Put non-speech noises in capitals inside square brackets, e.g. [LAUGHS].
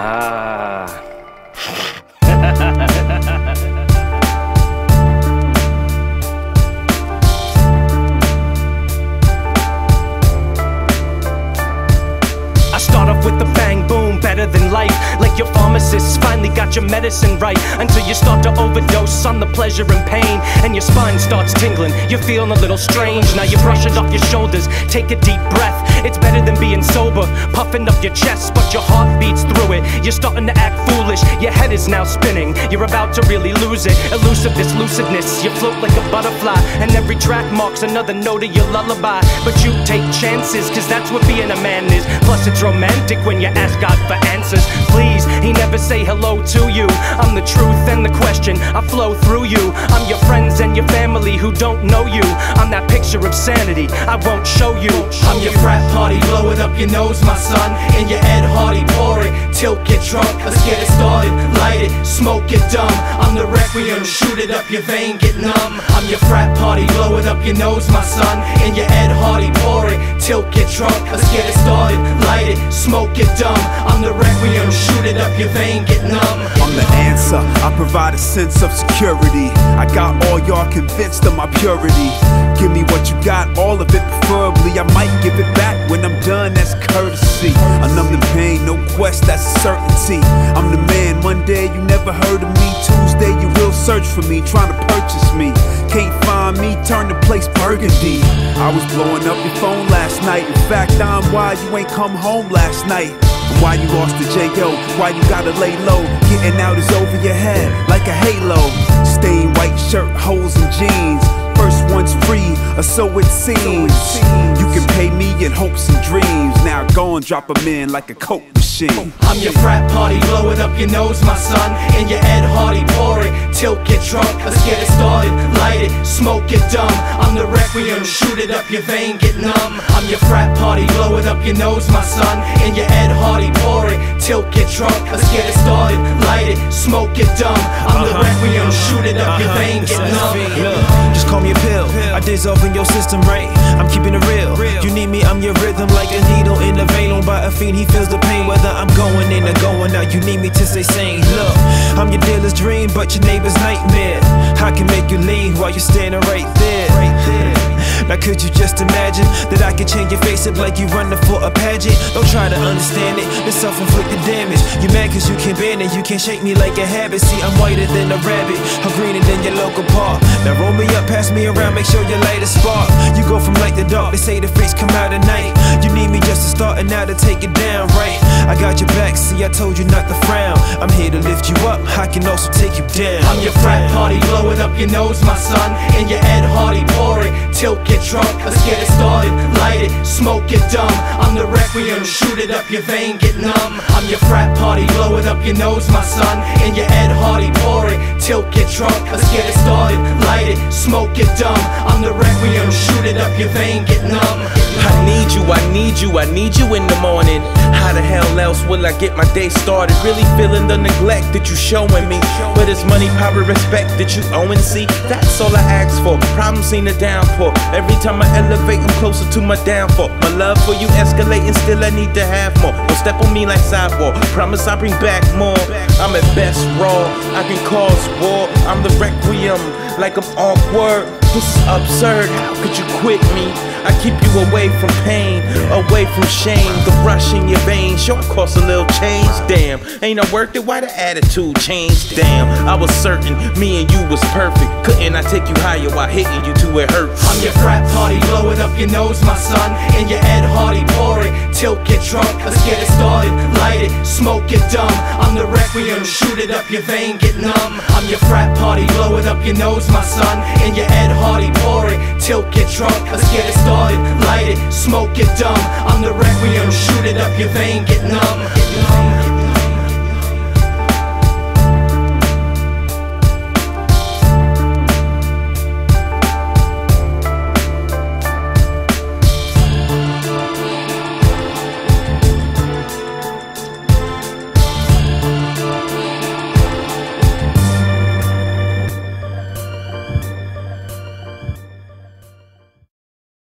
Ah. [LAUGHS] I start off with the bang boom, better than life. Like your pharmacist finally got your medicine right. Until you start to overdose on the pleasure and pain. And your spine starts tingling, you're feeling a little strange. Now you brush it off your shoulders, take a deep breath. It's better than being sober, puffing up your chest, but your heart beats through it. You're starting to act foolish, your head is now spinning. You're about to really lose it. Elusiveness, lucidness, you float like a butterfly. And every track marks another note of your lullaby. But you take chances, cause that's what being a man is. Plus, it's romantic when you ask God for answers. Please, He never say hello to you. I'm the truth and the question, I flow through you. I'm your friends and your family who don't know you. I'm that picture of sanity, I won't show you. I'm your frat party, blow it up your nose, my son. In your Ed Hardy, pour tilt, get drunk. Let's get it started, light it, smoke it dumb. I'm the requiem, shoot it up your vein, get numb. I'm your frat party, blow it up your nose, my son. In your Ed Hardy, pour tilt, get drunk. Let's get it started, light it, smoke it dumb. I'm the requiem, shoot it up your vein, get numb. I'm the answer. I provide a sense of security. I got all y'all convinced of my purity. Give me what you got, all of it preferably. I might give it back when I'm done, that's courtesy. I numb the pain, no quest, that's a certainty. I'm the man, Monday you never heard of me. Tuesday you will search for me, trying to purchase me. Can't find me, turn the place burgundy. I was blowing up your phone last night. In fact, I'm why you ain't come home last night. Why you lost the J.O. Why you gotta lay low? Getting out is over your head or so it seems. You can pay me in hopes and dreams. Now go and drop drop 'em in like a coke machine. I'm your frat party, blow it up your nose, my son. In your Ed Hardy, pour it, tilt, get drunk. Let's get it started, light it, smoke it dumb. I'm the requiem, shoot it up your vein, get numb. I'm your frat party, blow it up your nose, my son. In your Ed Hardy, pour it, tilt, get drunk. Let's get it started, light it, smoke it dumb. I'm the uh-huh. requiem, shoot it up your uh-huh. vein, get numb. Look, just call me a pill. I dissolve in your system, right? I'm keeping it real. You need me, I'm your rhythm, like a needle in a vein. On by a fiend, he feels the pain. Whether I'm going in or going out, you need me to stay sane. Look, I'm your dealer's dream, but your neighbor's nightmare. I can make you lean while you're standing right there. Now could you just imagine that I could change your face up like you running for a pageant? Don't try to understand it, it's self-inflicted damage. You mad cause you can't bend it, you can't shake me like a habit. See, I'm whiter than a rabbit, I'm greener than your local park. Now roll me up, pass me around, make sure your light is spark. Go from light to dark, they say the freaks come out at night. You need me just to start and now to take it down, right? I got your back, see I told you not to frown. I'm here to lift you up, I can also take you down. I'm your frat party, blowing up your nose, my son. In your Ed Hardy, pour it, tilt, get drunk. Let's get it started, light it, smoke it dumb. I'm the requiem, shoot it up your vein, get numb. I'm your frat party, blowing up your nose, my son. In your Ed Hardy, pour it, tilt, get drunk. Let's get it started, light it, smoke it dumb. I'm the requiem, shoot it up your vein, get numb. I need you, I need you, I need you in the morning. How the hell else will I get my day started? Really feeling the neglect that you showing me. But it's money, power, respect that you owe and see. That's all I ask for. Problems seem to downpour. Every time I elevate, I'm closer to my downfall. My love for you escalating, still I need to have more. Don't step on me like sidewalk. Promise I'll bring back more. I'm at best raw, I can cause war. I'm the requiem, like I'm AWKWORD. This is absurd, how could you quit me? I keep you away from pain, away from shame. The rush in your veins, sure cost a little change. Damn, ain't I worth it? Why the attitude changed? Damn, I was certain me and you was perfect. Couldn't I take you higher while hitting you to it hurts? I'm your frat party, blow it up your nose, my son. In your Ed Hardy, pour tilt, get drunk. Let's get it started, light it, smoke it dumb. I'm the requiem, shoot it up your vein, get numb. I'm your frat party, blow it up your nose, my son. In your Ed Hardy, pour it, tilt, get drunk. Let's get it started, light it, smoke it dumb. I'm the requiem, shoot it up your vein, get numb. Get numb.